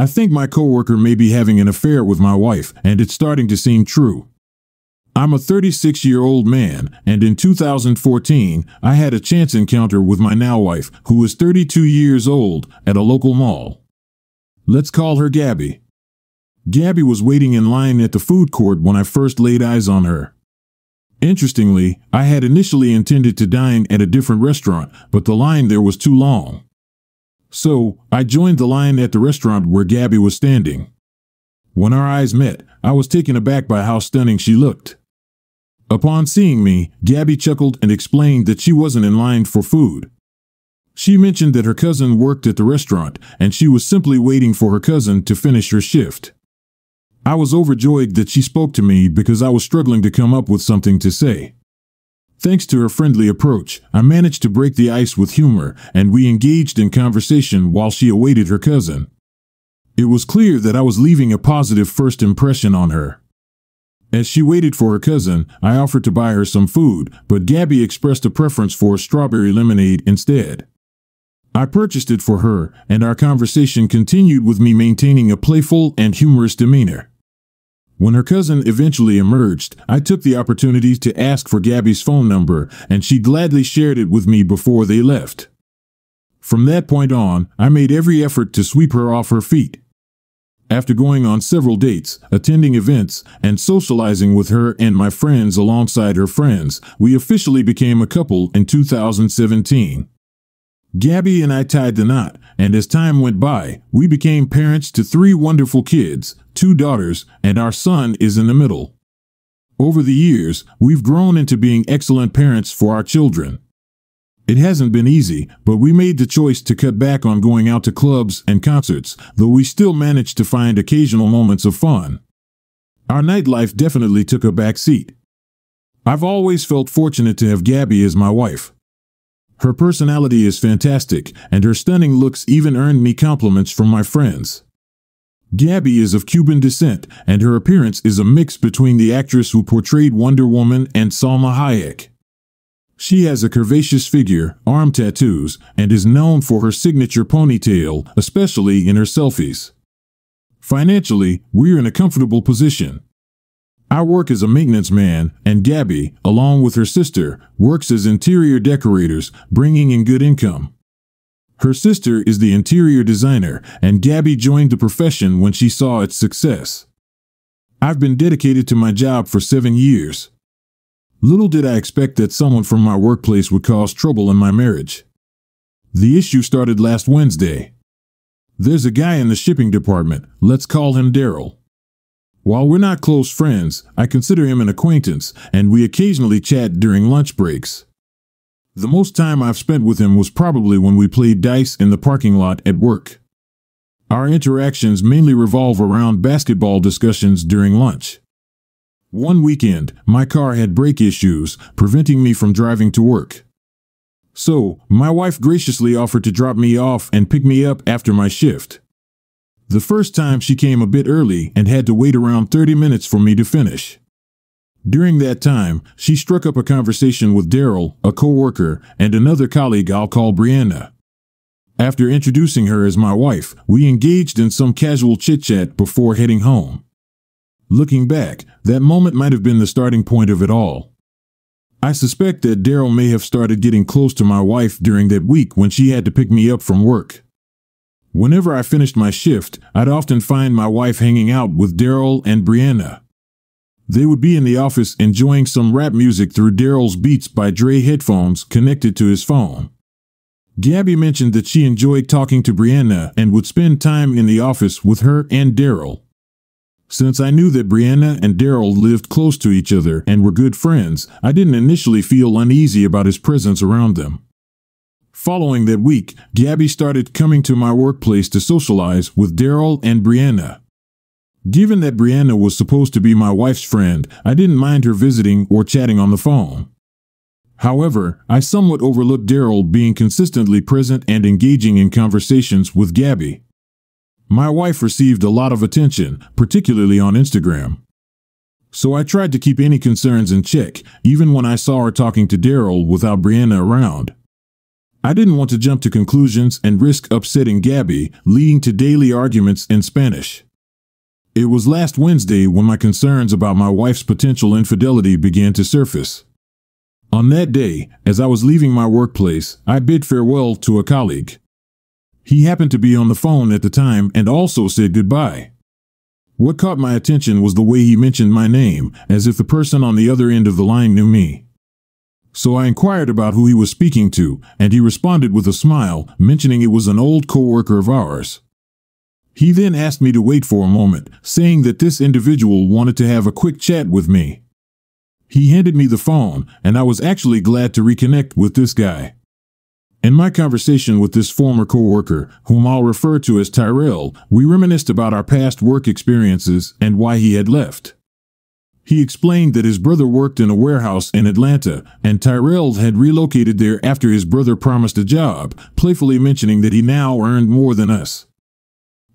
I think my coworker may be having an affair with my wife, and it's starting to seem true. I'm a 36 year old man, and in 2014, I had a chance encounter with my now wife, who is 32 years old, at a local mall. Let's call her Gabby. Gabby was waiting in line at the food court when I first laid eyes on her. Interestingly, I had initially intended to dine at a different restaurant, but the line there was too long. So, I joined the line at the restaurant where Gabby was standing. When our eyes met, I was taken aback by how stunning she looked. Upon seeing me, Gabby chuckled and explained that she wasn't in line for food. She mentioned that her cousin worked at the restaurant and she was simply waiting for her cousin to finish her shift. I was overjoyed that she spoke to me because I was struggling to come up with something to say. Thanks to her friendly approach, I managed to break the ice with humor and we engaged in conversation while she awaited her cousin. It was clear that I was leaving a positive first impression on her. As she waited for her cousin, I offered to buy her some food, but Gabby expressed a preference for strawberry lemonade instead. I purchased it for her, and our conversation continued with me maintaining a playful and humorous demeanor. When her cousin eventually emerged, I took the opportunity to ask for Gabby's phone number, and she gladly shared it with me before they left. From that point on, I made every effort to sweep her off her feet. After going on several dates, attending events, and socializing with her and my friends alongside her friends, we officially became a couple in 2017. Gabby and I tied the knot, and as time went by, we became parents to three wonderful kids, two daughters, and our son is in the middle. Over the years, we've grown into being excellent parents for our children. It hasn't been easy, but we made the choice to cut back on going out to clubs and concerts, though we still managed to find occasional moments of fun. Our nightlife definitely took a back seat. I've always felt fortunate to have Gabby as my wife. Her personality is fantastic, and her stunning looks even earned me compliments from my friends. Gabby is of Cuban descent, and her appearance is a mix between the actress who portrayed Wonder Woman and Salma Hayek. She has a curvaceous figure, arm tattoos, and is known for her signature ponytail, especially in her selfies. Financially, we're in a comfortable position. I work as a maintenance man, and Gabby, along with her sister, works as interior decorators, bringing in good income. Her sister is the interior designer, and Gabby joined the profession when she saw its success. I've been dedicated to my job for seven years. Little did I expect that someone from my workplace would cause trouble in my marriage. The issue started last Wednesday. There's a guy in the shipping department, let's call him Daryl. While we're not close friends, I consider him an acquaintance, and we occasionally chat during lunch breaks. The most time I've spent with him was probably when we played dice in the parking lot at work. Our interactions mainly revolve around basketball discussions during lunch. One weekend, my car had brake issues, preventing me from driving to work. So, my wife graciously offered to drop me off and pick me up after my shift. The first time she came a bit early and had to wait around 30 minutes for me to finish. During that time, she struck up a conversation with Daryl, a coworker, and another colleague I'll call Brianna. After introducing her as my wife, we engaged in some casual chit chat before heading home. Looking back, that moment might have been the starting point of it all. I suspect that Daryl may have started getting close to my wife during that week when she had to pick me up from work. Whenever I finished my shift, I'd often find my wife hanging out with Daryl and Brianna. They would be in the office enjoying some rap music through Daryl's Beats by Dre headphones connected to his phone. Gabby mentioned that she enjoyed talking to Brianna and would spend time in the office with her and Daryl. Since I knew that Brianna and Daryl lived close to each other and were good friends, I didn't initially feel uneasy about his presence around them. Following that week, Gabby started coming to my workplace to socialize with Daryl and Brianna. Given that Brianna was supposed to be my wife's friend, I didn't mind her visiting or chatting on the phone. However, I somewhat overlooked Daryl being consistently present and engaging in conversations with Gabby. My wife received a lot of attention, particularly on Instagram. So I tried to keep any concerns in check, even when I saw her talking to Daryl without Brianna around. I didn't want to jump to conclusions and risk upsetting Gabby, leading to daily arguments in Spanish. It was last Wednesday when my concerns about my wife's potential infidelity began to surface. On that day, as I was leaving my workplace, I bid farewell to a colleague. He happened to be on the phone at the time and also said goodbye. What caught my attention was the way he mentioned my name, as if the person on the other end of the line knew me. So I inquired about who he was speaking to, and he responded with a smile, mentioning it was an old coworker of ours. He then asked me to wait for a moment, saying that this individual wanted to have a quick chat with me. He handed me the phone, and I was actually glad to reconnect with this guy. In my conversation with this former coworker, whom I'll refer to as Tyrell, we reminisced about our past work experiences and why he had left. He explained that his brother worked in a warehouse in Atlanta, and Tyrell had relocated there after his brother promised a job, playfully mentioning that he now earned more than us.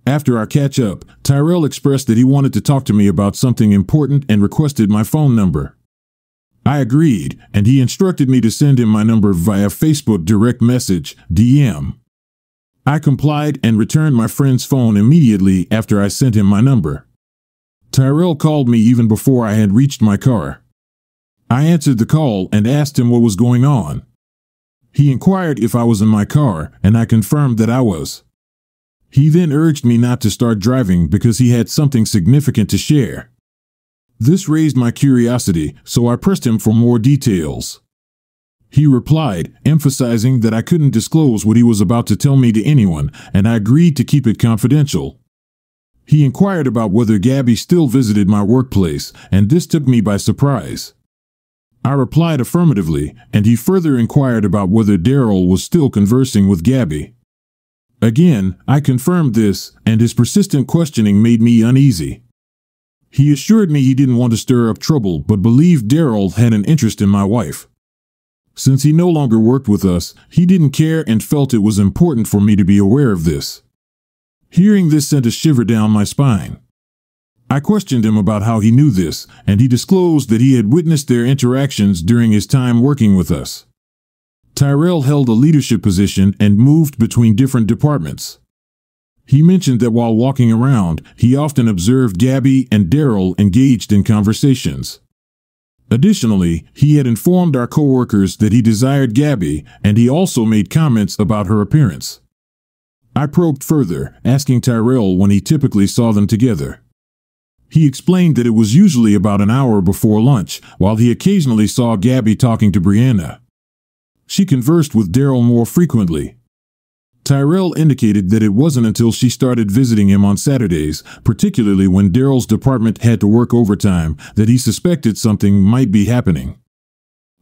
After our catch up, Tyrell expressed that he wanted to talk to me about something important and requested my phone number. I agreed, and he instructed me to send him my number via Facebook direct message, DM. I complied and returned my friend's phone immediately after I sent him my number. Tyrell called me even before I had reached my car. I answered the call and asked him what was going on. He inquired if I was in my car, and I confirmed that I was. He then urged me not to start driving because he had something significant to share. This raised my curiosity, so I pressed him for more details. He replied, emphasizing that I couldn't disclose what he was about to tell me to anyone, and I agreed to keep it confidential. He inquired about whether Gabby still visited my workplace, and this took me by surprise. I replied affirmatively, and he further inquired about whether Daryl was still conversing with Gabby. Again, I confirmed this, and his persistent questioning made me uneasy. He assured me he didn't want to stir up trouble, but believed Daryl had an interest in my wife. Since he no longer worked with us, he didn't care and felt it was important for me to be aware of this. Hearing this sent a shiver down my spine. I questioned him about how he knew this, and he disclosed that he had witnessed their interactions during his time working with us. Tyrell held a leadership position and moved between different departments. He mentioned that while walking around, he often observed Gabby and Daryl engaged in conversations. Additionally, he had informed our coworkers that he desired Gabby, and he also made comments about her appearance. I probed further, asking Tyrell when he typically saw them together. He explained that it was usually about an hour before lunch, while he occasionally saw Gabby talking to Brianna. She conversed with Daryl more frequently. Tyrell indicated that it wasn't until she started visiting him on Saturdays, particularly when Daryl's department had to work overtime, that he suspected something might be happening.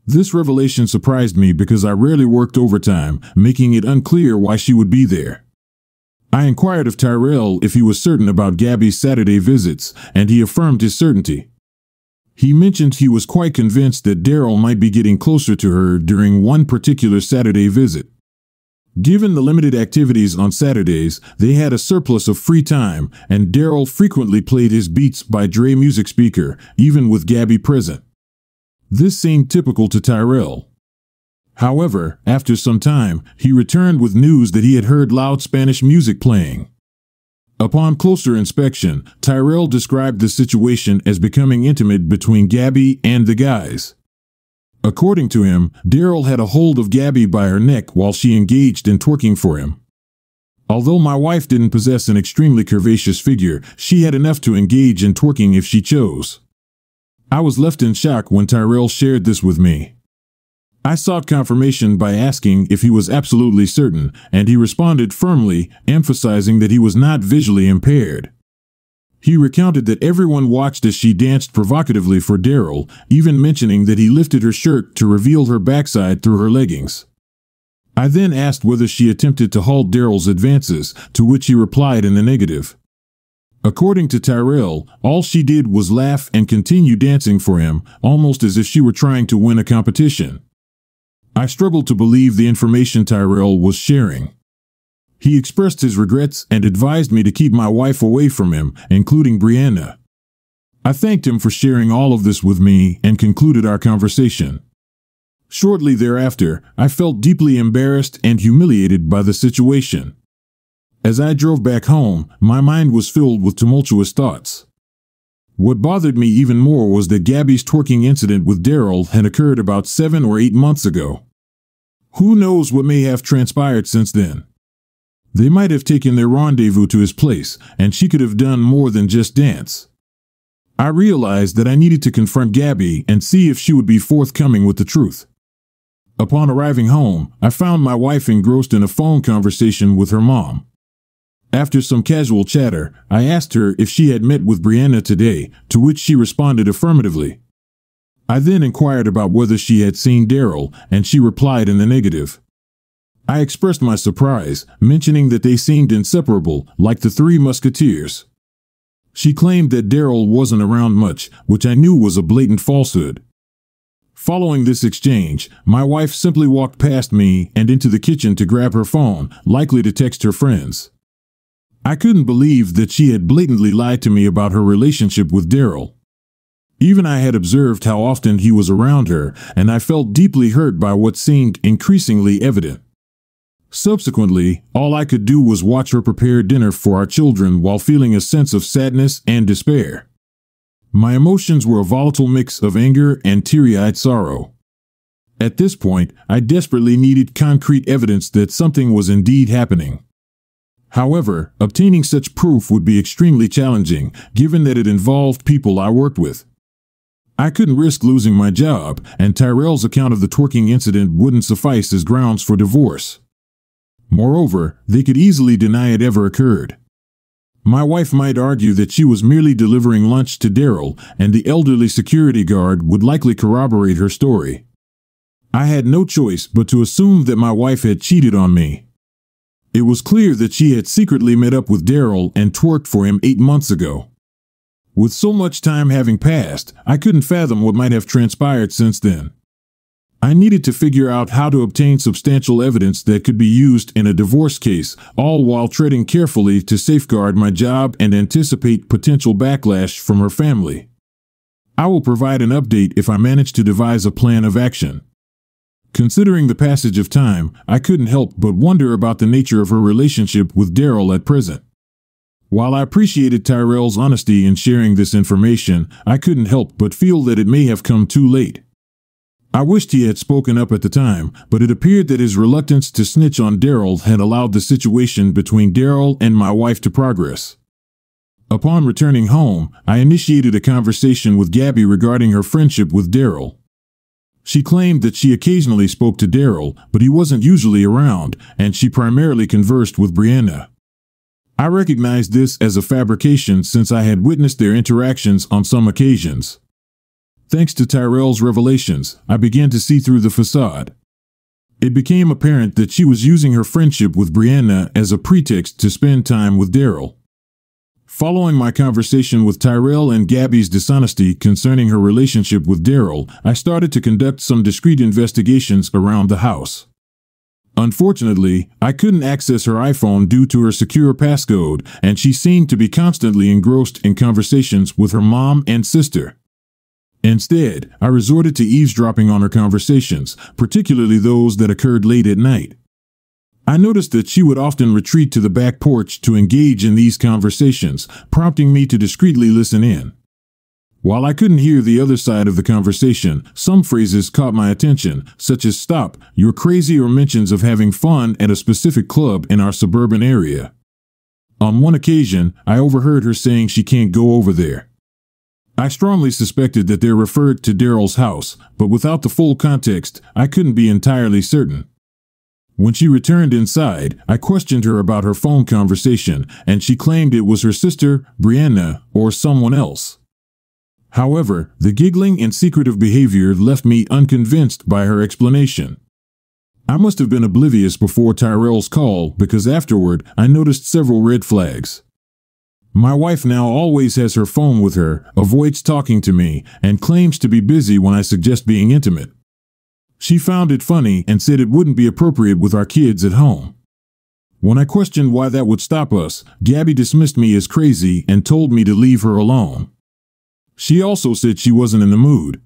This revelation surprised me because I rarely worked overtime, making it unclear why she would be there. I inquired of Tyrell if he was certain about Gabby's Saturday visits, and he affirmed his certainty. He mentioned he was quite convinced that Daryl might be getting closer to her during one particular Saturday visit. Given the limited activities on Saturdays, they had a surplus of free time, and Daryl frequently played his beats by Dre music speaker, even with Gabby present. This seemed typical to Tyrell. However, after some time, he returned with news that he had heard loud Spanish music playing. Upon closer inspection, Tyrell described the situation as becoming intimate between Gabby and the guys. According to him, Daryl had a hold of Gabby by her neck while she engaged in twerking for him. Although my wife didn't possess an extremely curvaceous figure, she had enough to engage in twerking if she chose. I was left in shock when Tyrell shared this with me. I sought confirmation by asking if he was absolutely certain, and he responded firmly, emphasizing that he was not visually impaired. He recounted that everyone watched as she danced provocatively for Daryl, even mentioning that he lifted her shirt to reveal her backside through her leggings. I then asked whether she attempted to halt Daryl's advances, to which he replied in the negative. According to Tyrell, all she did was laugh and continue dancing for him, almost as if she were trying to win a competition. I struggled to believe the information Tyrell was sharing. He expressed his regrets and advised me to keep my wife away from him, including Brianna. I thanked him for sharing all of this with me and concluded our conversation. Shortly thereafter, I felt deeply embarrassed and humiliated by the situation. As I drove back home, my mind was filled with tumultuous thoughts. What bothered me even more was that Gabby's twerking incident with Daryl had occurred about seven or eight months ago. Who knows what may have transpired since then? They might have taken their rendezvous to his place, and she could have done more than just dance. I realized that I needed to confront Gabby and see if she would be forthcoming with the truth. Upon arriving home, I found my wife engrossed in a phone conversation with her mom. After some casual chatter, I asked her if she had met with Brianna today, to which she responded affirmatively. I then inquired about whether she had seen Daryl, and she replied in the negative. I expressed my surprise, mentioning that they seemed inseparable, like the three musketeers. She claimed that Daryl wasn't around much, which I knew was a blatant falsehood. Following this exchange, my wife simply walked past me and into the kitchen to grab her phone, likely to text her friends. I couldn't believe that she had blatantly lied to me about her relationship with Daryl. Even I had observed how often he was around her, and I felt deeply hurt by what seemed increasingly evident. Subsequently, all I could do was watch her prepare dinner for our children while feeling a sense of sadness and despair. My emotions were a volatile mix of anger and teary eyed sorrow. At this point, I desperately needed concrete evidence that something was indeed happening. However, obtaining such proof would be extremely challenging, given that it involved people I worked with. I couldn't risk losing my job, and Tyrell's account of the twerking incident wouldn't suffice as grounds for divorce. Moreover, they could easily deny it ever occurred. My wife might argue that she was merely delivering lunch to Daryl, and the elderly security guard would likely corroborate her story. I had no choice but to assume that my wife had cheated on me. It was clear that she had secretly met up with Daryl and twerked for him eight months ago. With so much time having passed, I couldn't fathom what might have transpired since then. I needed to figure out how to obtain substantial evidence that could be used in a divorce case, all while treading carefully to safeguard my job and anticipate potential backlash from her family. I will provide an update if I manage to devise a plan of action. Considering the passage of time, I couldn't help but wonder about the nature of her relationship with Daryl at present. While I appreciated Tyrell's honesty in sharing this information, I couldn't help but feel that it may have come too late. I wished he had spoken up at the time, but it appeared that his reluctance to snitch on Daryl had allowed the situation between Daryl and my wife to progress. Upon returning home, I initiated a conversation with Gabby regarding her friendship with Daryl. She claimed that she occasionally spoke to Daryl, but he wasn't usually around, and she primarily conversed with Brianna. I recognized this as a fabrication since I had witnessed their interactions on some occasions. Thanks to Tyrell's revelations, I began to see through the facade. It became apparent that she was using her friendship with Brianna as a pretext to spend time with Daryl. Following my conversation with Tyrell and Gabby's dishonesty concerning her relationship with Daryl, I started to conduct some discreet investigations around the house. Unfortunately, I couldn't access her iPhone due to her secure passcode, and she seemed to be constantly engrossed in conversations with her mom and sister. Instead, I resorted to eavesdropping on her conversations, particularly those that occurred late at night. I noticed that she would often retreat to the back porch to engage in these conversations, prompting me to discreetly listen in. While I couldn't hear the other side of the conversation, some phrases caught my attention, such as stop, you're crazy or mentions of having fun at a specific club in our suburban area. On one occasion, I overheard her saying she can't go over there. I strongly suspected that they referred to Daryl's house, but without the full context, I couldn't be entirely certain. When she returned inside, I questioned her about her phone conversation, and she claimed it was her sister, Brianna, or someone else. However, the giggling and secretive behavior left me unconvinced by her explanation. I must have been oblivious before Tyrell's call because afterward I noticed several red flags. My wife now always has her phone with her, avoids talking to me, and claims to be busy when I suggest being intimate. She found it funny and said it wouldn't be appropriate with our kids at home. When I questioned why that would stop us, Gabby dismissed me as crazy and told me to leave her alone. She also said she wasn't in the mood.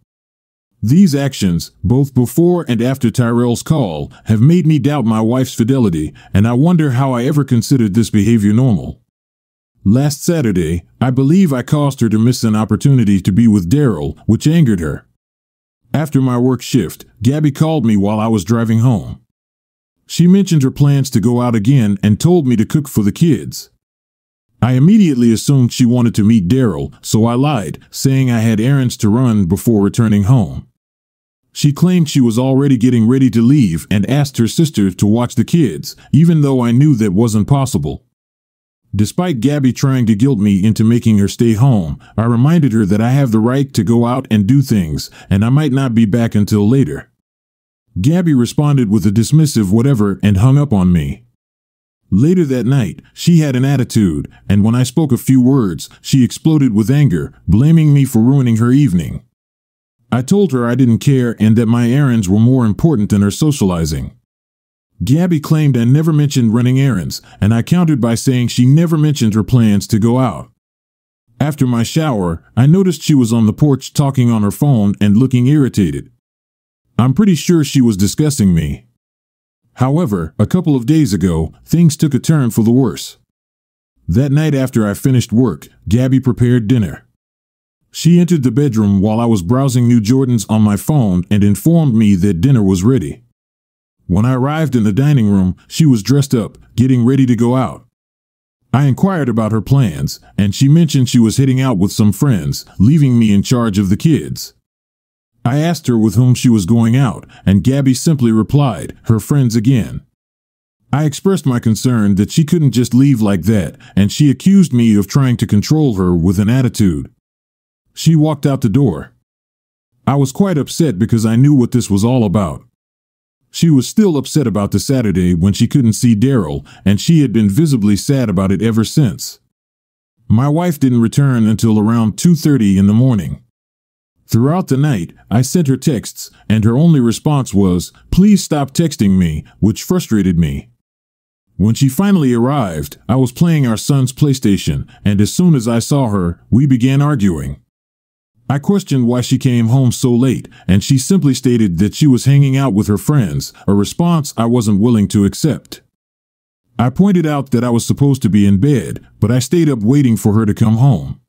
These actions, both before and after Tyrell's call, have made me doubt my wife's fidelity, and I wonder how I ever considered this behavior normal. Last Saturday, I believe I caused her to miss an opportunity to be with Daryl, which angered her. After my work shift, Gabby called me while I was driving home. She mentioned her plans to go out again and told me to cook for the kids. I immediately assumed she wanted to meet Daryl, so I lied, saying I had errands to run before returning home. She claimed she was already getting ready to leave and asked her sister to watch the kids, even though I knew that wasn't possible. Despite Gabby trying to guilt me into making her stay home, I reminded her that I have the right to go out and do things, and I might not be back until later. Gabby responded with a dismissive whatever and hung up on me. Later that night, she had an attitude, and when I spoke a few words, she exploded with anger, blaming me for ruining her evening. I told her I didn't care and that my errands were more important than her socializing. Gabby claimed I never mentioned running errands, and I countered by saying she never mentioned her plans to go out. After my shower, I noticed she was on the porch talking on her phone and looking irritated. I'm pretty sure she was discussing me. However, a couple of days ago, things took a turn for the worse. That night after I finished work, Gabby prepared dinner. She entered the bedroom while I was browsing new Jordans on my phone and informed me that dinner was ready. When I arrived in the dining room, she was dressed up, getting ready to go out. I inquired about her plans, and she mentioned she was heading out with some friends, leaving me in charge of the kids. I asked her with whom she was going out, and Gabby simply replied, her friends again. I expressed my concern that she couldn't just leave like that, and she accused me of trying to control her with an attitude. She walked out the door. I was quite upset because I knew what this was all about. She was still upset about the Saturday when she couldn't see Daryl, and she had been visibly sad about it ever since. My wife didn't return until around 2:30 in the morning. Throughout the night, I sent her texts, and her only response was, "Please stop texting me," which frustrated me. When she finally arrived, I was playing our son's PlayStation, and as soon as I saw her, we began arguing. I questioned why she came home so late, and she simply stated that she was hanging out with her friends, a response I wasn't willing to accept. I pointed out that I was supposed to be in bed, but I stayed up waiting for her to come home.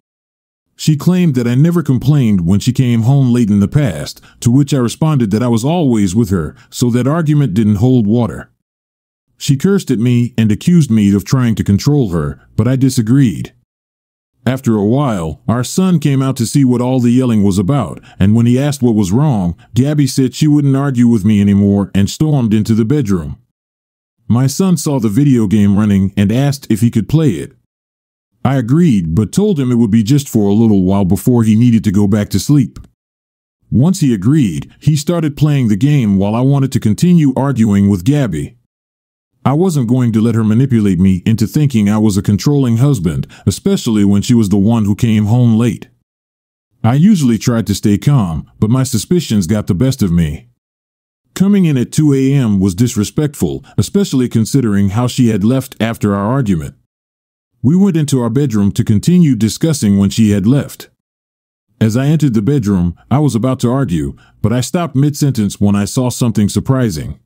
She claimed that I never complained when she came home late in the past, to which I responded that I was always with her, so that argument didn't hold water. She cursed at me and accused me of trying to control her, but I disagreed. After a while, our son came out to see what all the yelling was about, and when he asked what was wrong, Gabby said she wouldn't argue with me anymore and stormed into the bedroom. My son saw the video game running and asked if he could play it. I agreed, but told him it would be just for a little while before he needed to go back to sleep. Once he agreed, he started playing the game while I wanted to continue arguing with Gabby. I wasn't going to let her manipulate me into thinking I was a controlling husband, especially when she was the one who came home late. I usually tried to stay calm, but my suspicions got the best of me. Coming in at 2 a.m. was disrespectful, especially considering how she had left after our argument. We went into our bedroom to continue discussing when she had left. As I entered the bedroom, I was about to argue, but I stopped mid sentence when I saw something surprising.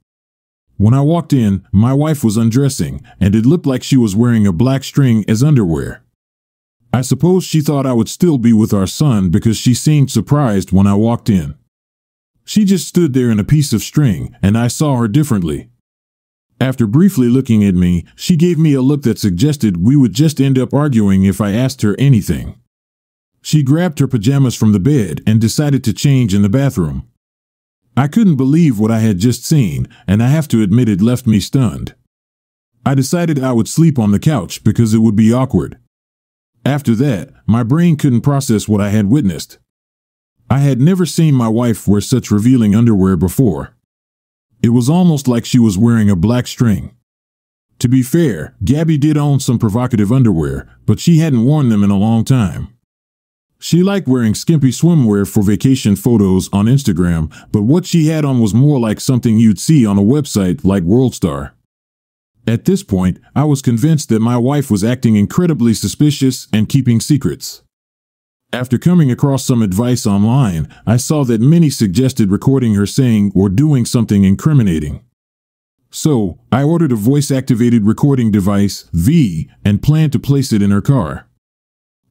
When I walked in, my wife was undressing, and it looked like she was wearing a black string as underwear. I suppose she thought I would still be with our son because she seemed surprised when I walked in. She just stood there in a piece of string, and I saw her differently. After briefly looking at me, she gave me a look that suggested we would just end up arguing if I asked her anything. She grabbed her pajamas from the bed and decided to change in the bathroom. I couldn't believe what I had just seen, and I have to admit it left me stunned. I decided I would sleep on the couch because it would be awkward. After that, my brain couldn't process what I had witnessed. I had never seen my wife wear such revealing underwear before. It was almost like she was wearing a black string. To be fair, Gabby did own some provocative underwear, but she hadn't worn them in a long time. She liked wearing skimpy swimwear for vacation photos on Instagram, but what she had on was more like something you'd see on a website like WorldStar. At this point, I was convinced that my wife was acting incredibly suspicious and keeping secrets. After coming across some advice online, I saw that many suggested recording her saying or doing something incriminating. So, I ordered a voice activated recording device, V, and planned to place it in her car.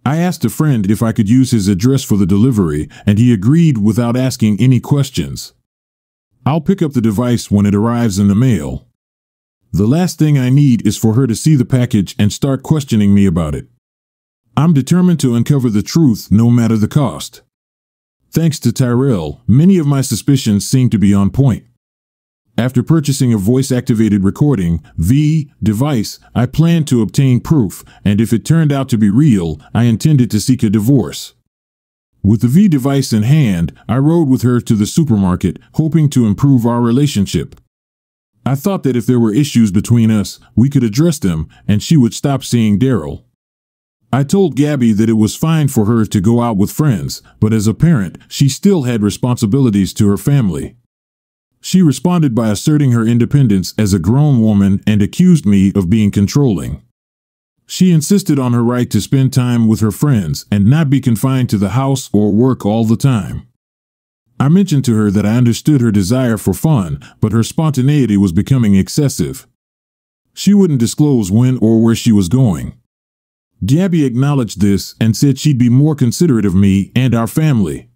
I asked a friend if I could use his address for the delivery, and he agreed without asking any questions. I'll pick up the device when it arrives in the mail. The last thing I need is for her to see the package and start questioning me about it. I'm determined to uncover the truth no matter the cost. Thanks to Tyrell, many of my suspicions seem to be on point. After purchasing a voice activated recording, V, device, I planned to obtain proof, and if it turned out to be real, I intended to seek a divorce. With the V device in hand, I rode with her to the supermarket, hoping to improve our relationship. I thought that if there were issues between us, we could address them, and she would stop seeing Daryl. I told Gabby that it was fine for her to go out with friends, but as a parent, she still had responsibilities to her family. She responded by asserting her independence as a grown woman and accused me of being controlling. She insisted on her right to spend time with her friends and not be confined to the house or work all the time. I mentioned to her that I understood her desire for fun, but her spontaneity was becoming excessive. She wouldn't disclose when or where she was going. Gabby acknowledged this and said she'd be more considerate of me and our family.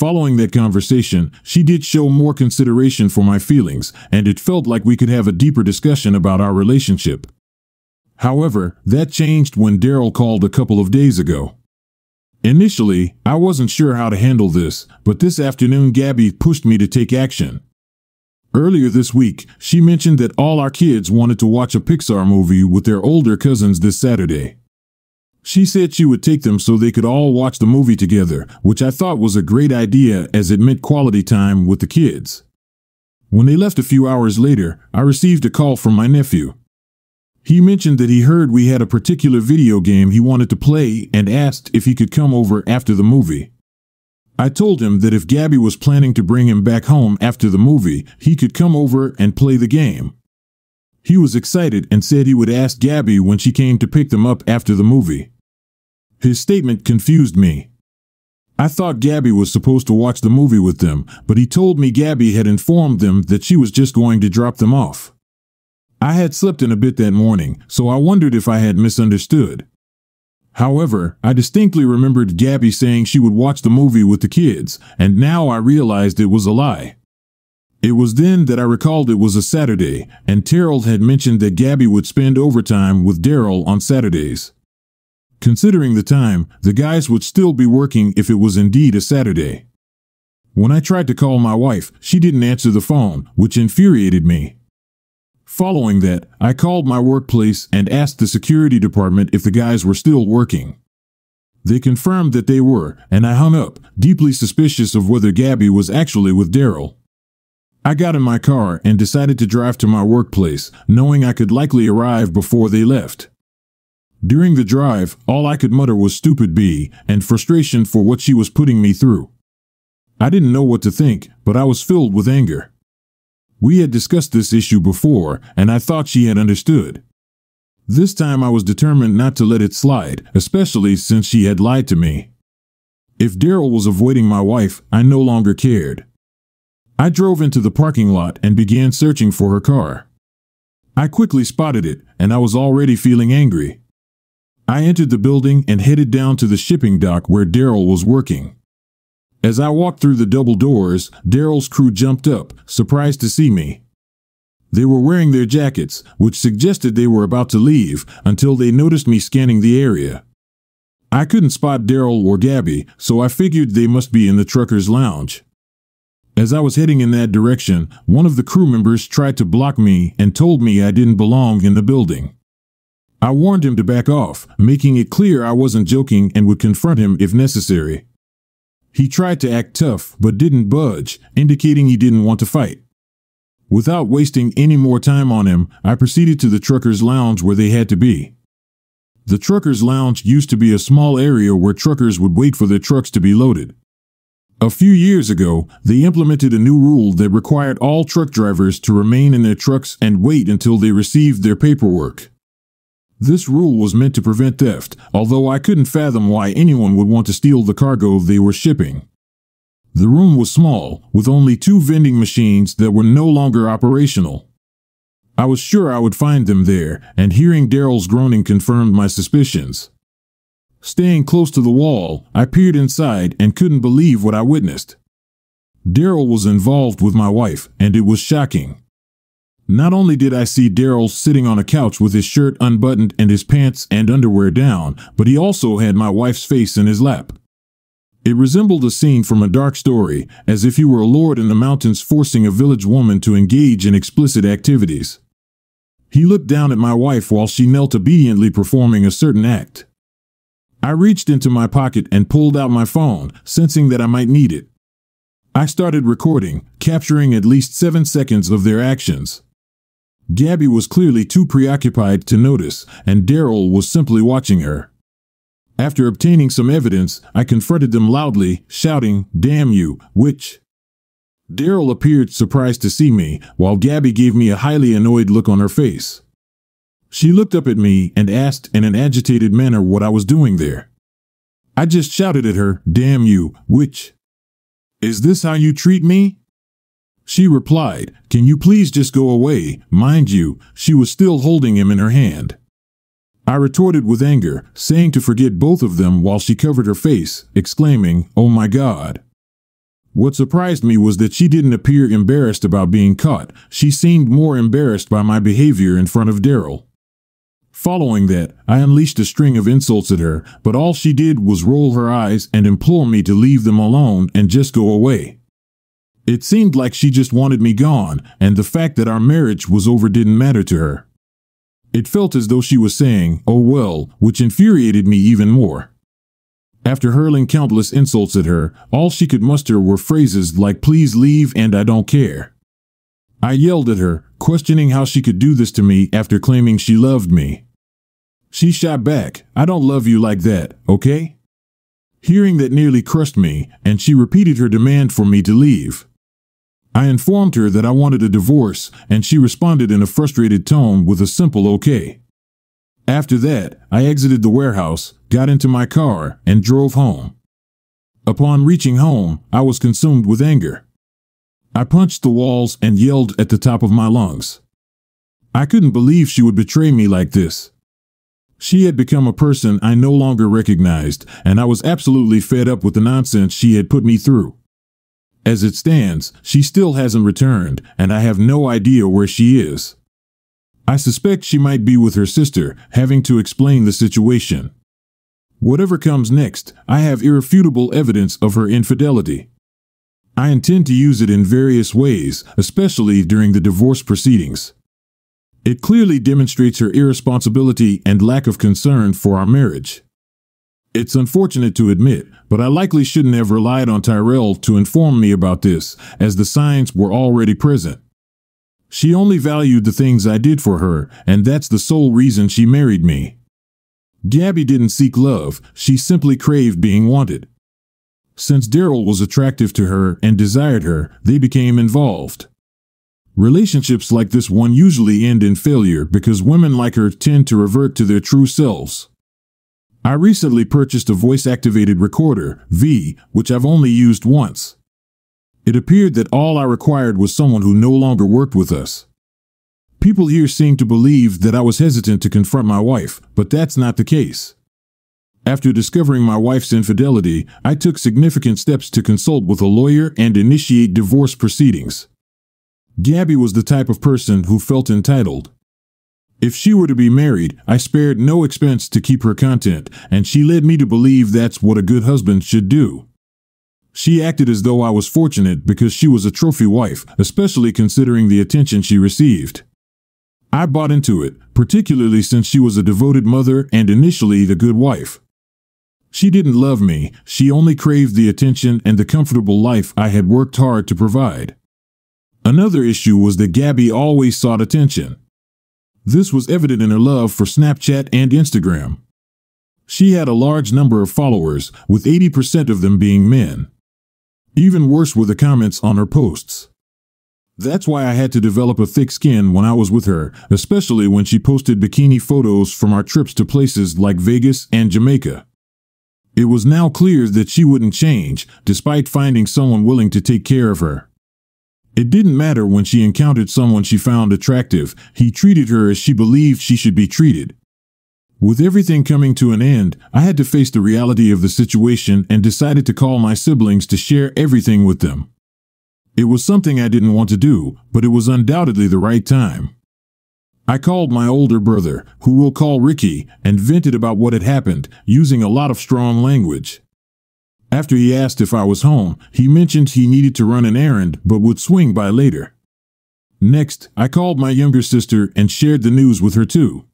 Following that conversation, she did show more consideration for my feelings, and it felt like we could have a deeper discussion about our relationship. However, that changed when Daryl called a couple of days ago. Initially, I wasn't sure how to handle this, but this afternoon Gabby pushed me to take action. Earlier this week, she mentioned that all our kids wanted to watch a Pixar movie with their older cousins this Saturday. She said she would take them so they could all watch the movie together, which I thought was a great idea as it meant quality time with the kids. When they left a few hours later, I received a call from my nephew. He mentioned that he heard we had a particular video game he wanted to play and asked if he could come over after the movie. I told him that if Gabby was planning to bring him back home after the movie, he could come over and play the game. He was excited and said he would ask Gabby when she came to pick them up after the movie. His statement confused me. I thought Gabby was supposed to watch the movie with them, but he told me Gabby had informed them that she was just going to drop them off. I had slept in a bit that morning, so I wondered if I had misunderstood. However, I distinctly remembered Gabby saying she would watch the movie with the kids, and now I realized it was a lie. It was then that I recalled it was a Saturday, and Tyrell had mentioned that Gabby would spend overtime with Daryl on Saturdays. Considering the time, the guys would still be working if it was indeed a Saturday. When I tried to call my wife, she didn't answer the phone, which infuriated me. Following that, I called my workplace and asked the security department if the guys were still working. They confirmed that they were, and I hung up, deeply suspicious of whether Gabby was actually with Daryl. I got in my car and decided to drive to my workplace, knowing I could likely arrive before they left. During the drive, all I could mutter was stupid B and frustration for what she was putting me through. I didn't know what to think, but I was filled with anger. We had discussed this issue before, and I thought she had understood. This time I was determined not to let it slide, especially since she had lied to me. If Daryl was avoiding my wife, I no longer cared. I drove into the parking lot and began searching for her car. I quickly spotted it, and I was already feeling angry. I entered the building and headed down to the shipping dock where Daryl was working. As I walked through the double doors, Daryl's crew jumped up, surprised to see me. They were wearing their jackets, which suggested they were about to leave, until they noticed me scanning the area. I couldn't spot Daryl or Gabby, so I figured they must be in the trucker's lounge. As I was heading in that direction, one of the crew members tried to block me and told me I didn't belong in the building. I warned him to back off, making it clear I wasn't joking and would confront him if necessary. He tried to act tough, but didn't budge, indicating he didn't want to fight. Without wasting any more time on him, I proceeded to the trucker's lounge where they had to be. The trucker's lounge used to be a small area where truckers would wait for their trucks to be loaded. A few years ago, they implemented a new rule that required all truck drivers to remain in their trucks and wait until they received their paperwork. This rule was meant to prevent theft, although I couldn't fathom why anyone would want to steal the cargo they were shipping. The room was small, with only two vending machines that were no longer operational. I was sure I would find them there, and hearing Daryl's groaning confirmed my suspicions. Staying close to the wall, I peered inside and couldn't believe what I witnessed. Daryl was involved with my wife, and it was shocking. Not only did I see Daryl sitting on a couch with his shirt unbuttoned and his pants and underwear down, but he also had my wife's face in his lap. It resembled a scene from a dark story, as if he were a lord in the mountains forcing a village woman to engage in explicit activities. He looked down at my wife while she knelt obediently performing a certain act. I reached into my pocket and pulled out my phone, sensing that I might need it. I started recording, capturing at least seven seconds of their actions. Gabby was clearly too preoccupied to notice, and Daryl was simply watching her. After obtaining some evidence, I confronted them loudly, shouting, Damn you, witch! Daryl appeared surprised to see me, while Gabby gave me a highly annoyed look on her face. She looked up at me and asked in an agitated manner what I was doing there. I just shouted at her, Damn you, witch! Is this how you treat me? She replied, Can you please just go away? Mind you, she was still holding him in her hand. I retorted with anger, saying to forget both of them while she covered her face, exclaiming, Oh my God. What surprised me was that she didn't appear embarrassed about being caught. She seemed more embarrassed by my behavior in front of Daryl. Following that, I unleashed a string of insults at her, but all she did was roll her eyes and implore me to leave them alone and just go away. It seemed like she just wanted me gone, and the fact that our marriage was over didn't matter to her. It felt as though she was saying, oh well, which infuriated me even more. After hurling countless insults at her, all she could muster were phrases like please leave and I don't care. I yelled at her, questioning how she could do this to me after claiming she loved me. She shot back, I don't love you like that, okay? Hearing that nearly crushed me, and she repeated her demand for me to leave. I informed her that I wanted a divorce, and she responded in a frustrated tone with a simple okay. After that, I exited the warehouse, got into my car, and drove home. Upon reaching home, I was consumed with anger. I punched the walls and yelled at the top of my lungs. I couldn't believe she would betray me like this. She had become a person I no longer recognized, and I was absolutely fed up with the nonsense she had put me through. As it stands, she still hasn't returned, and I have no idea where she is. I suspect she might be with her sister, having to explain the situation. Whatever comes next, I have irrefutable evidence of her infidelity. I intend to use it in various ways, especially during the divorce proceedings. It clearly demonstrates her irresponsibility and lack of concern for our marriage. It's unfortunate to admit, but I likely shouldn't have relied on Tyrell to inform me about this, as the signs were already present. She only valued the things I did for her, and that's the sole reason she married me. Gabby didn't seek love, she simply craved being wanted. Since Daryl was attractive to her and desired her, they became involved. Relationships like this one usually end in failure because women like her tend to revert to their true selves. I recently purchased a voice activated recorder, V, which I've only used once. It appeared that all I required was someone who no longer worked with us. People here seem to believe that I was hesitant to confront my wife, but that's not the case. After discovering my wife's infidelity, I took significant steps to consult with a lawyer and initiate divorce proceedings. Gabby was the type of person who felt entitled. If she were to be married, I spared no expense to keep her content, and she led me to believe that's what a good husband should do. She acted as though I was fortunate because she was a trophy wife, especially considering the attention she received. I bought into it, particularly since she was a devoted mother and initially the good wife. She didn't love me, she only craved the attention and the comfortable life I had worked hard to provide. Another issue was that Gabby always sought attention. This was evident in her love for Snapchat and Instagram. She had a large number of followers, with 80% of them being men. Even worse were the comments on her posts. That's why I had to develop a thick skin when I was with her, especially when she posted bikini photos from our trips to places like Vegas and Jamaica. It was now clear that she wouldn't change, despite finding someone willing to take care of her. It didn't matter when she encountered someone she found attractive, he treated her as she believed she should be treated. With everything coming to an end, I had to face the reality of the situation and decided to call my siblings to share everything with them. It was something I didn't want to do, but it was undoubtedly the right time. I called my older brother, who we'll call Ricky, and vented about what had happened, using a lot of strong language. After he asked if I was home, he mentioned he needed to run an errand but would swing by later. Next, I called my younger sister and shared the news with her too.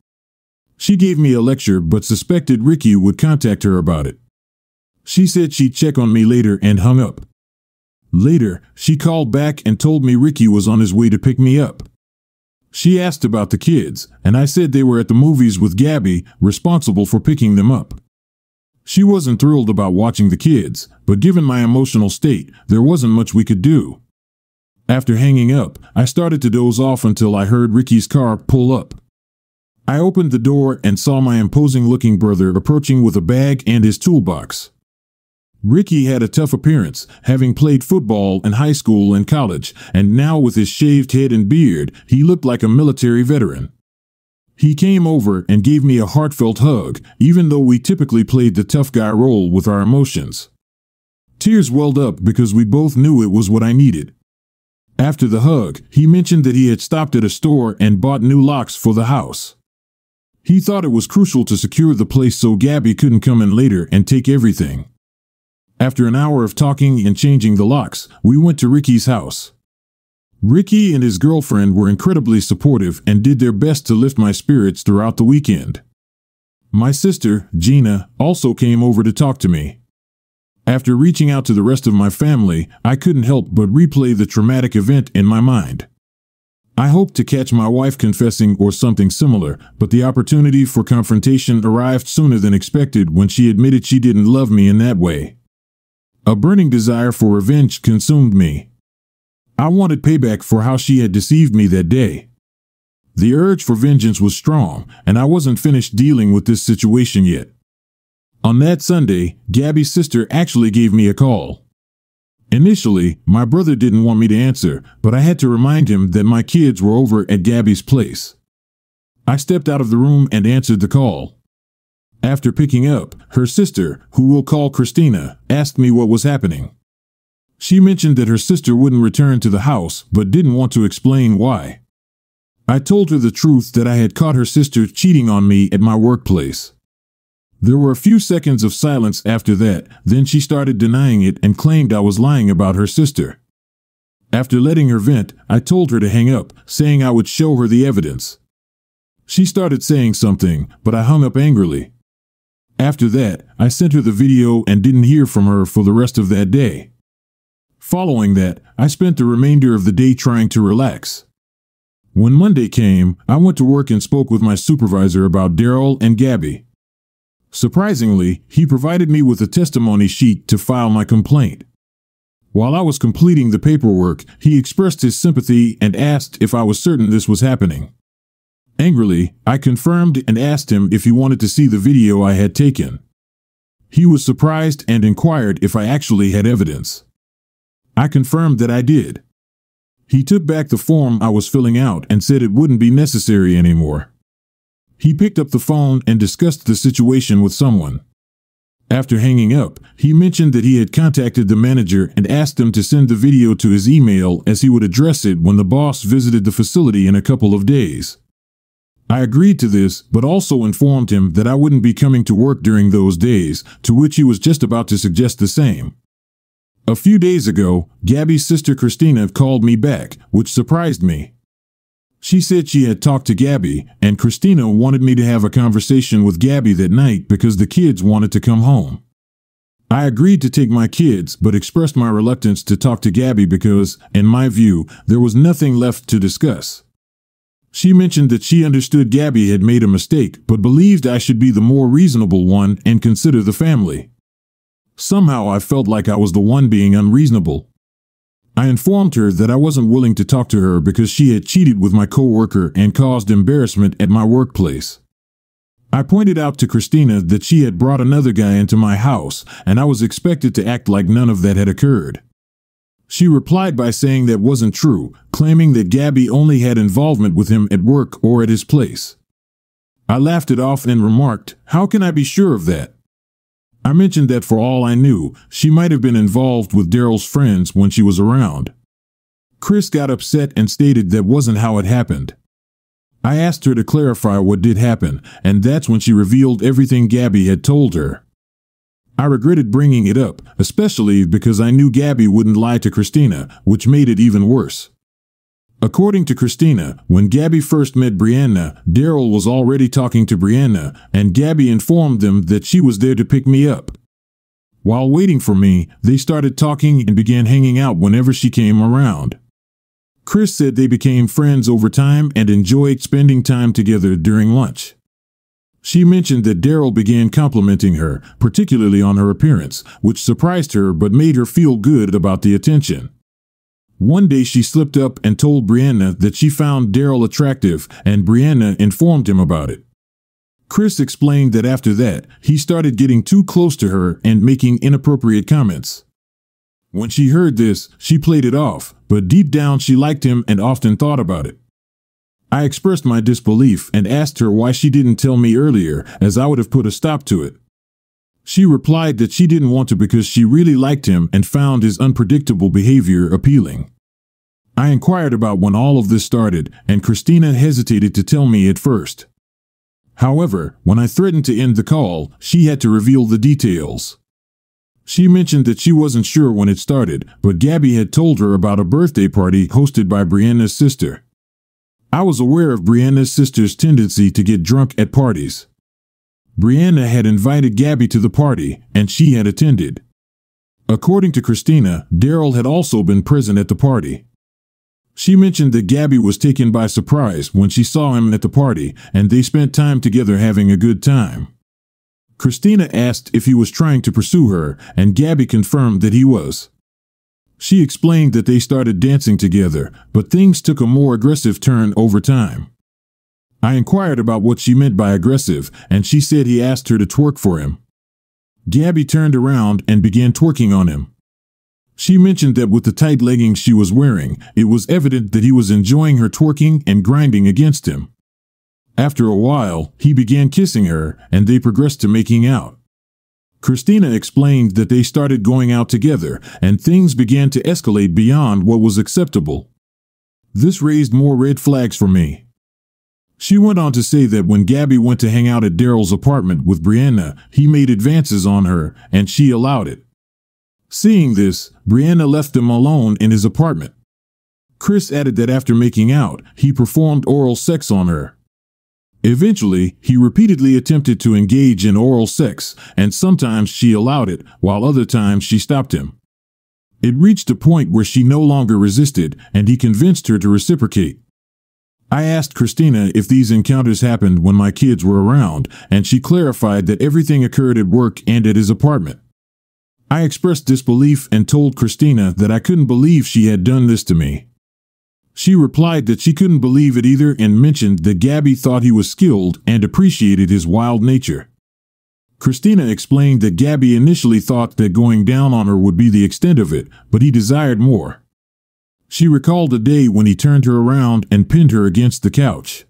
She gave me a lecture but suspected Ricky would contact her about it. She said she'd check on me later and hung up. Later, she called back and told me Ricky was on his way to pick me up. She asked about the kids, and I said they were at the movies with Gabby, responsible for picking them up. She wasn't thrilled about watching the kids, but given my emotional state, there wasn't much we could do. After hanging up, I started to doze off until I heard Ricky's car pull up. I opened the door and saw my imposing looking brother approaching with a bag and his toolbox. Ricky had a tough appearance, having played football in high school and college, and now with his shaved head and beard, he looked like a military veteran. He came over and gave me a heartfelt hug, even though we typically played the tough guy role with our emotions. Tears welled up because we both knew it was what I needed. After the hug, he mentioned that he had stopped at a store and bought new locks for the house. He thought it was crucial to secure the place so Gabby couldn't come in later and take everything. After an hour of talking and changing the locks, we went to Ricky's house. Ricky and his girlfriend were incredibly supportive and did their best to lift my spirits throughout the weekend. My sister, Gina, also came over to talk to me. After reaching out to the rest of my family, I couldn't help but replay the traumatic event in my mind. I hoped to catch my wife confessing or something similar, but the opportunity for confrontation arrived sooner than expected when she admitted she didn't love me in that way. A burning desire for revenge consumed me. I wanted payback for how she had deceived me that day. The urge for vengeance was strong, and I wasn't finished dealing with this situation yet. On that Sunday, Gabby's sister actually gave me a call. Initially, my brother didn't want me to answer, but I had to remind him that my kids were over at Gabby's place. I stepped out of the room and answered the call. After picking up, her sister, who we'll call Christina, asked me what was happening. She mentioned that her sister wouldn't return to the house, but didn't want to explain why. I told her the truth that I had caught her sister cheating on me at my workplace. There were a few seconds of silence after that, then she started denying it and claimed I was lying about her sister. After letting her vent, I told her to hang up, saying I would show her the evidence. She started saying something, but I hung up angrily. After that, I sent her the video and didn't hear from her for the rest of that day. Following that, I spent the remainder of the day trying to relax. When Monday came, I went to work and spoke with my supervisor about Daryl and Gabby. Surprisingly, he provided me with a testimony sheet to file my complaint. While I was completing the paperwork, he expressed his sympathy and asked if I was certain this was happening. Angrily, I confirmed and asked him if he wanted to see the video I had taken. He was surprised and inquired if I actually had evidence. I confirmed that I did. He took back the form I was filling out and said it wouldn't be necessary anymore. He picked up the phone and discussed the situation with someone. After hanging up, he mentioned that he had contacted the manager and asked him to send the video to his email as he would address it when the boss visited the facility in a couple of days. I agreed to this, but also informed him that I wouldn't be coming to work during those days, to which he was just about to suggest the same. A few days ago, Gabby's sister Christina called me back, which surprised me. She said she had talked to Gabby, and Christina wanted me to have a conversation with Gabby that night because the kids wanted to come home. I agreed to take my kids, but expressed my reluctance to talk to Gabby because, in my view, there was nothing left to discuss. She mentioned that she understood Gabby had made a mistake, but believed I should be the more reasonable one and consider the family. Somehow I felt like I was the one being unreasonable. I informed her that I wasn't willing to talk to her because she had cheated with my coworker and caused embarrassment at my workplace. I pointed out to Christina that she had brought another guy into my house and I was expected to act like none of that had occurred. She replied by saying that wasn't true, claiming that Gabby only had involvement with him at work or at his place. I laughed it off and remarked, How can I be sure of that? I mentioned that for all I knew, she might have been involved with Daryl's friends when she was around. Chris got upset and stated that wasn't how it happened. I asked her to clarify what did happen, and that's when she revealed everything Gabby had told her. I regretted bringing it up, especially because I knew Gabby wouldn't lie to Christina, which made it even worse. According to Christina, when Gabby first met Brianna, Daryl was already talking to Brianna, and Gabby informed them that she was there to pick me up. While waiting for me, they started talking and began hanging out whenever she came around. Chris said they became friends over time and enjoyed spending time together during lunch. She mentioned that Daryl began complimenting her, particularly on her appearance, which surprised her but made her feel good about the attention. One day she slipped up and told Brianna that she found Daryl attractive, and Brianna informed him about it. Chris explained that after that, he started getting too close to her and making inappropriate comments. When she heard this, she played it off, but deep down she liked him and often thought about it. I expressed my disbelief and asked her why she didn't tell me earlier, as I would have put a stop to it. She replied that she didn't want to because she really liked him and found his unpredictable behavior appealing. I inquired about when all of this started, and Christina hesitated to tell me at first. However, when I threatened to end the call, she had to reveal the details. She mentioned that she wasn't sure when it started, but Gabby had told her about a birthday party hosted by Brianna's sister. I was aware of Brianna's sister's tendency to get drunk at parties. Brianna had invited Gabby to the party, and she had attended. According to Christina, Daryl had also been present at the party. She mentioned that Gabby was taken by surprise when she saw him at the party, and they spent time together having a good time. Christina asked if he was trying to pursue her, and Gabby confirmed that he was. She explained that they started dancing together, but things took a more aggressive turn over time. I inquired about what she meant by aggressive, and she said he asked her to twerk for him. Gabby turned around and began twerking on him. She mentioned that with the tight leggings she was wearing, it was evident that he was enjoying her twerking and grinding against him. After a while, he began kissing her, and they progressed to making out. Christina explained that they started going out together, and things began to escalate beyond what was acceptable. This raised more red flags for me. She went on to say that when Gabby went to hang out at Daryl's apartment with Brianna, he made advances on her, and she allowed it. Seeing this, Brianna left him alone in his apartment. Chris added that after making out, he performed oral sex on her. Eventually, he repeatedly attempted to engage in oral sex, and sometimes she allowed it, while other times she stopped him. It reached a point where she no longer resisted, and he convinced her to reciprocate. I asked Christina if these encounters happened when my kids were around, and she clarified that everything occurred at work and at his apartment. I expressed disbelief and told Christina that I couldn't believe she had done this to me. She replied that she couldn't believe it either and mentioned that Gabby thought he was skilled and appreciated his wild nature. Christina explained that Gabby initially thought that going down on her would be the extent of it, but he desired more. She recalled a day when he turned her around and pinned her against the couch.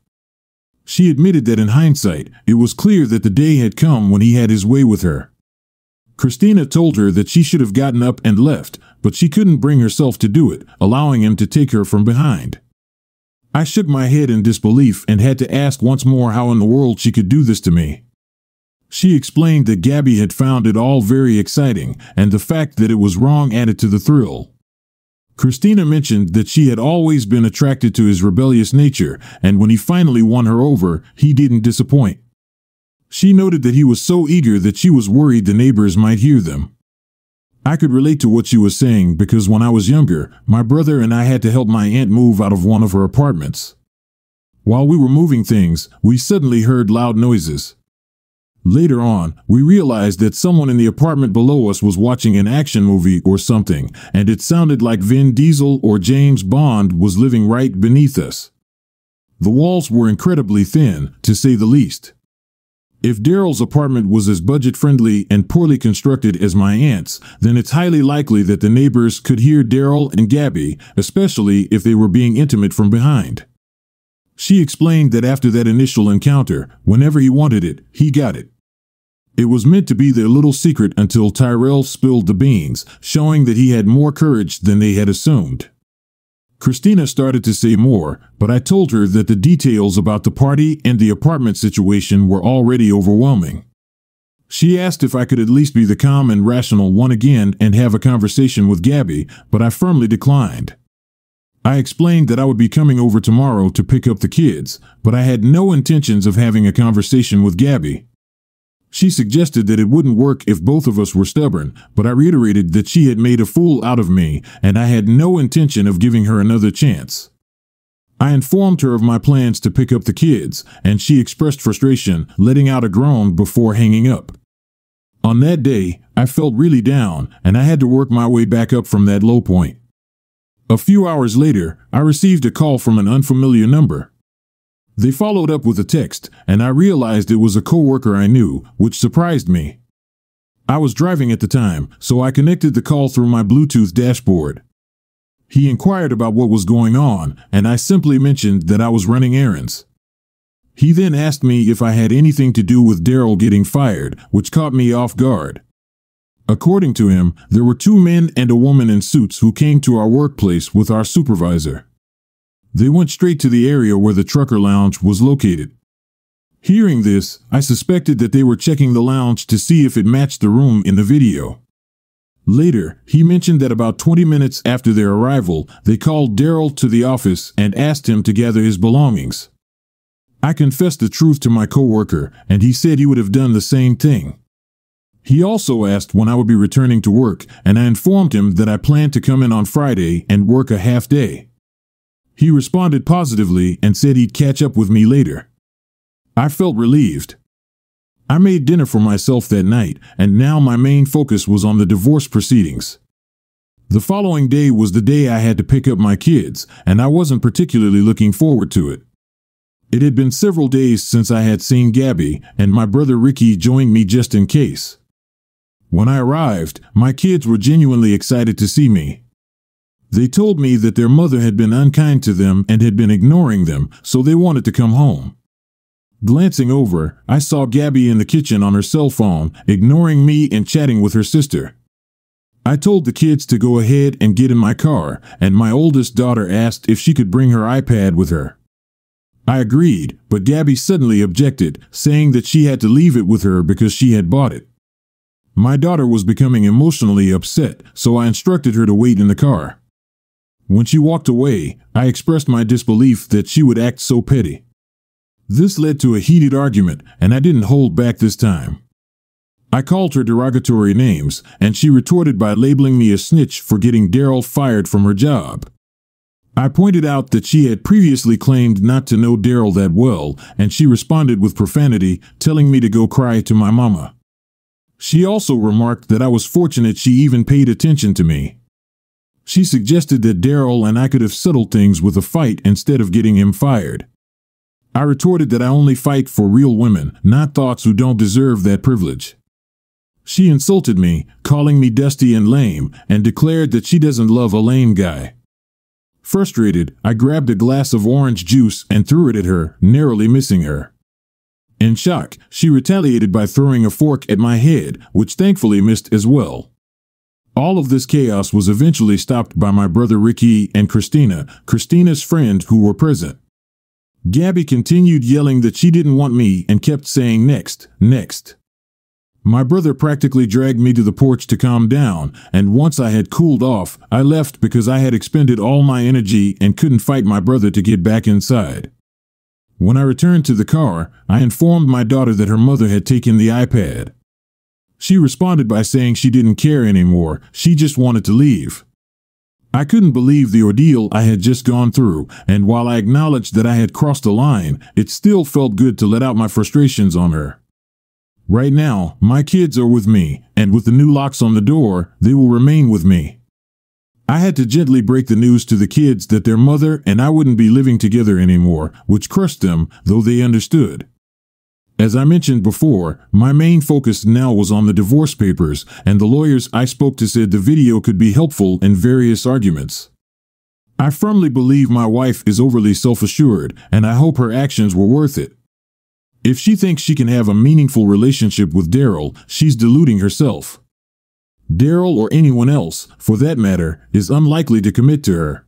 She admitted that in hindsight, it was clear that the day had come when he had his way with her. Christina told her that she should have gotten up and left, but she couldn't bring herself to do it, allowing him to take her from behind. I shook my head in disbelief and had to ask once more how in the world she could do this to me. She explained that Gabby had found it all very exciting, and the fact that it was wrong added to the thrill. Christina mentioned that she had always been attracted to his rebellious nature, and when he finally won her over, he didn't disappoint. She noted that he was so eager that she was worried the neighbors might hear them. I could relate to what she was saying because when I was younger, my brother and I had to help my aunt move out of one of her apartments. While we were moving things, we suddenly heard loud noises. Later on, we realized that someone in the apartment below us was watching an action movie or something, and it sounded like Vin Diesel or James Bond was living right beneath us. The walls were incredibly thin, to say the least. If Daryl's apartment was as budget friendly and poorly constructed as my aunt's, then it's highly likely that the neighbors could hear Daryl and Gabby, especially if they were being intimate from behind. She explained that after that initial encounter, whenever he wanted it, he got it. It was meant to be their little secret until Tyrell spilled the beans, showing that he had more courage than they had assumed. Christina started to say more, but I told her that the details about the party and the apartment situation were already overwhelming. She asked if I could at least be the calm and rational one again and have a conversation with Gabby, but I firmly declined. I explained that I would be coming over tomorrow to pick up the kids, but I had no intentions of having a conversation with Gabby. She suggested that it wouldn't work if both of us were stubborn, but I reiterated that she had made a fool out of me and I had no intention of giving her another chance. I informed her of my plans to pick up the kids, and she expressed frustration, letting out a groan before hanging up. On that day, I felt really down, and I had to work my way back up from that low point. A few hours later, I received a call from an unfamiliar number. They followed up with a text, and I realized it was a coworker I knew, which surprised me. I was driving at the time, so I connected the call through my Bluetooth dashboard. He inquired about what was going on, and I simply mentioned that I was running errands. He then asked me if I had anything to do with Daryl getting fired, which caught me off guard. According to him, there were two men and a woman in suits who came to our workplace with our supervisor. They went straight to the area where the trucker lounge was located. Hearing this, I suspected that they were checking the lounge to see if it matched the room in the video. Later, he mentioned that about 20 minutes after their arrival, they called Daryl to the office and asked him to gather his belongings. I confessed the truth to my coworker, and he said he would have done the same thing. He also asked when I would be returning to work, and I informed him that I planned to come in on Friday and work a half day. He responded positively and said he'd catch up with me later. I felt relieved. I made dinner for myself that night, and now my main focus was on the divorce proceedings. The following day was the day I had to pick up my kids, and I wasn't particularly looking forward to it. It had been several days since I had seen Gabby, and my brother Ricky joined me just in case. When I arrived, my kids were genuinely excited to see me. They told me that their mother had been unkind to them and had been ignoring them, so they wanted to come home. Glancing over, I saw Gabby in the kitchen on her cell phone, ignoring me and chatting with her sister. I told the kids to go ahead and get in my car, and my oldest daughter asked if she could bring her iPad with her. I agreed, but Gabby suddenly objected, saying that she had to leave it with her because she had bought it. My daughter was becoming emotionally upset, so I instructed her to wait in the car. When she walked away, I expressed my disbelief that she would act so petty. This led to a heated argument, and I didn't hold back this time. I called her derogatory names, and she retorted by labeling me a snitch for getting Daryl fired from her job. I pointed out that she had previously claimed not to know Daryl that well, and she responded with profanity, telling me to go cry to my mama. She also remarked that I was fortunate she even paid attention to me. She suggested that Daryl and I could have settled things with a fight instead of getting him fired. I retorted that I only fight for real women, not thoughts who don't deserve that privilege. She insulted me, calling me dusty and lame, and declared that she doesn't love a lame guy. Frustrated, I grabbed a glass of orange juice and threw it at her, narrowly missing her. In shock, she retaliated by throwing a fork at my head, which thankfully missed as well. All of this chaos was eventually stopped by my brother Ricky and Christina, Christina's friend, who were present. Gabby continued yelling that she didn't want me and kept saying next, next. My brother practically dragged me to the porch to calm down, and once I had cooled off, I left because I had expended all my energy and couldn't fight my brother to get back inside. When I returned to the car, I informed my daughter that her mother had taken the iPad. She responded by saying she didn't care anymore, she just wanted to leave. I couldn't believe the ordeal I had just gone through, and while I acknowledged that I had crossed a line, it still felt good to let out my frustrations on her. Right now, my kids are with me, and with the new locks on the door, they will remain with me. I had to gently break the news to the kids that their mother and I wouldn't be living together anymore, which crushed them, though they understood. As I mentioned before, my main focus now was on the divorce papers, and the lawyers I spoke to said the video could be helpful in various arguments. I firmly believe my wife is overly self assured, and I hope her actions were worth it. If she thinks she can have a meaningful relationship with Daryl, she's deluding herself. Daryl or anyone else, for that matter, is unlikely to commit to her.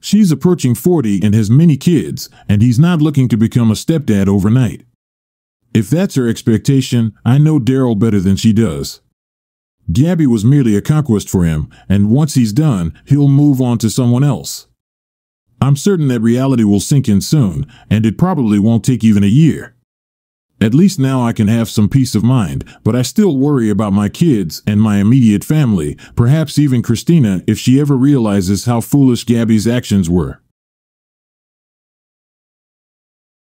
She's approaching 40 and has many kids, and he's not looking to become a stepdad overnight. If that's her expectation, I know Daryl better than she does. Gabby was merely a conquest for him, and once he's done, he'll move on to someone else. I'm certain that reality will sink in soon, and it probably won't take even a year. At least now I can have some peace of mind, but I still worry about my kids and my immediate family, perhaps even Christina if she ever realizes how foolish Gabby's actions were.